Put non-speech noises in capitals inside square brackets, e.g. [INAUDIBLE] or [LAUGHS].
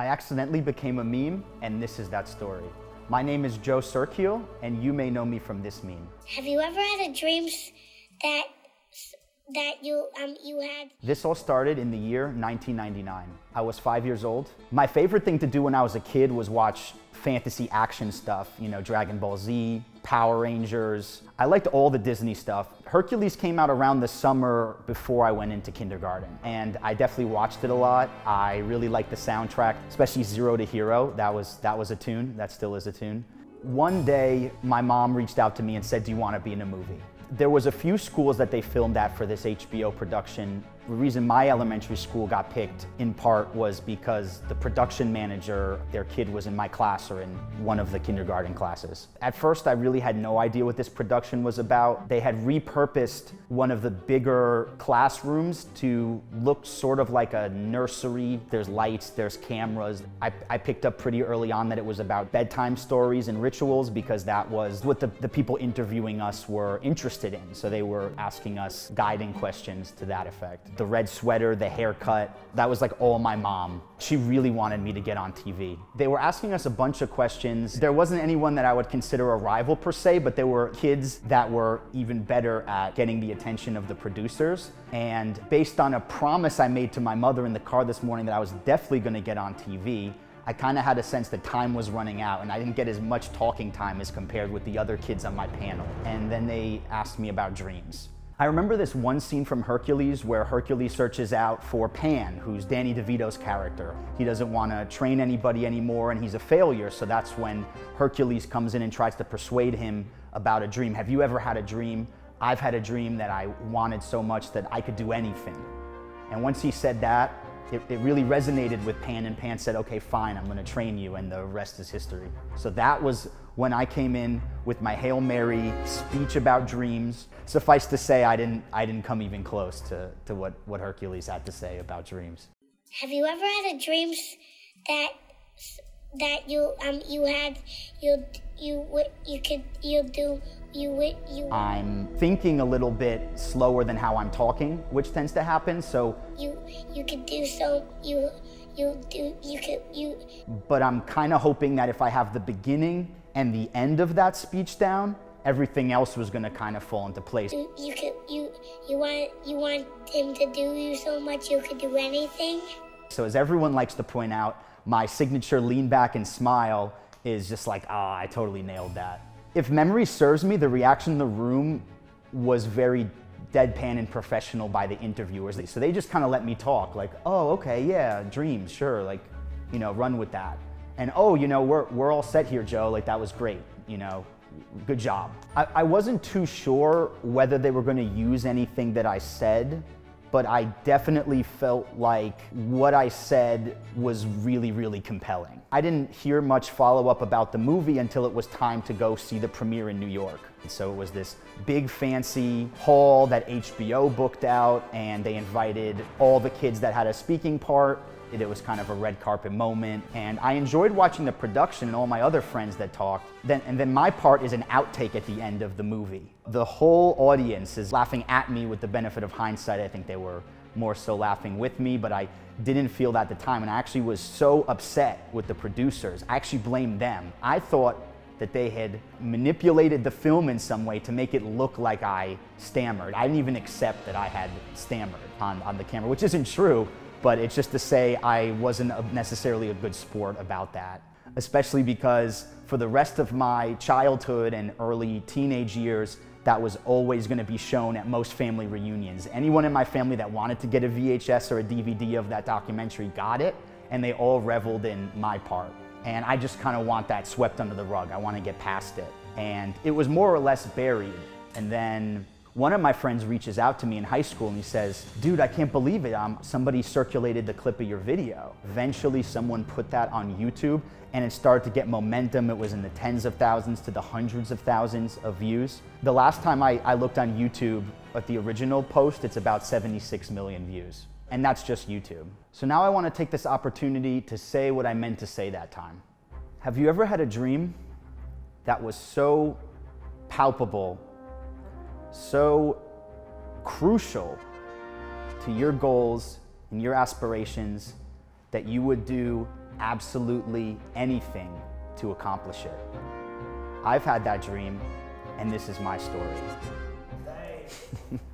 I accidentally became a meme, and this is that story. My name is Joe Cirkiel, and you may know me from this meme. Have you ever had a dream that that you um you had? This all started in the year 1999. I was five years old. My favorite thing to do when I was a kid was watch fantasy action stuff, you know, Dragon Ball Z, Power Rangers. I liked all the Disney stuff. Hercules came out around the summer before I went into kindergarten, and I definitely watched it a lot. I really liked the soundtrack, especially Zero to Hero. That was, that was a tune, that still is a tune. One day, my mom reached out to me and said, do you want to be in a movie? There was a few schools that they filmed at for this HBO production the reason my elementary school got picked in part was because the production manager, their kid was in my class or in one of the kindergarten classes. At first, I really had no idea what this production was about. They had repurposed one of the bigger classrooms to look sort of like a nursery. There's lights, there's cameras. I, I picked up pretty early on that it was about bedtime stories and rituals because that was what the, the people interviewing us were interested in. So they were asking us guiding questions to that effect the red sweater, the haircut. That was like all my mom. She really wanted me to get on TV. They were asking us a bunch of questions. There wasn't anyone that I would consider a rival per se, but there were kids that were even better at getting the attention of the producers. And based on a promise I made to my mother in the car this morning that I was definitely gonna get on TV, I kind of had a sense that time was running out and I didn't get as much talking time as compared with the other kids on my panel. And then they asked me about dreams. I remember this one scene from Hercules where Hercules searches out for Pan, who's Danny DeVito's character. He doesn't want to train anybody anymore and he's a failure, so that's when Hercules comes in and tries to persuade him about a dream. Have you ever had a dream? I've had a dream that I wanted so much that I could do anything. And once he said that, it, it, really resonated with Pan, and Pan said, okay, fine, I'm gonna train you, and the rest is history. So that was when I came in with my Hail Mary speech about dreams. Suffice to say, I didn't, I didn't come even close to, to what, what Hercules had to say about dreams. Have you ever had a dream that that you um you had you you you could you do you you I'm thinking a little bit slower than how I'm talking, which tends to happen. So you you could do so you you do you could you But I'm kind of hoping that if I have the beginning and the end of that speech down, everything else was going to kind of fall into place. You, you could you you want you want him to do you so much you could do anything. So as everyone likes to point out, my signature lean back and smile is just like, ah, I totally nailed that. If memory serves me, the reaction in the room was very deadpan and professional by the interviewers. So they just kind of let me talk, like, oh, okay, yeah, dreams, sure, like, you know, run with that. And oh, you know, we're, we're all set here, Joe, like that was great, you know, good job. I, I wasn't too sure whether they were gonna use anything that I said but I definitely felt like what I said was really, really compelling. I didn't hear much follow up about the movie until it was time to go see the premiere in New York. And so it was this big fancy hall that HBO booked out and they invited all the kids that had a speaking part it was kind of a red carpet moment. And I enjoyed watching the production and all my other friends that talked. Then, and then my part is an outtake at the end of the movie. The whole audience is laughing at me with the benefit of hindsight. I think they were more so laughing with me, but I didn't feel that at the time. And I actually was so upset with the producers. I actually blamed them. I thought that they had manipulated the film in some way to make it look like I stammered. I didn't even accept that I had stammered on, on the camera, which isn't true but it's just to say I wasn't necessarily a good sport about that, especially because for the rest of my childhood and early teenage years, that was always going to be shown at most family reunions. Anyone in my family that wanted to get a VHS or a DVD of that documentary got it, and they all reveled in my part. And I just kind of want that swept under the rug. I want to get past it. And it was more or less buried. And then one of my friends reaches out to me in high school and he says, dude, I can't believe it. Um, somebody circulated the clip of your video. Eventually someone put that on YouTube and it started to get momentum. It was in the tens of thousands to the hundreds of thousands of views. The last time I, I looked on YouTube at the original post, it's about 76 million views. And that's just YouTube. So now I want to take this opportunity to say what I meant to say that time. Have you ever had a dream that was so palpable so crucial to your goals and your aspirations that you would do absolutely anything to accomplish it. I've had that dream, and this is my story. [LAUGHS]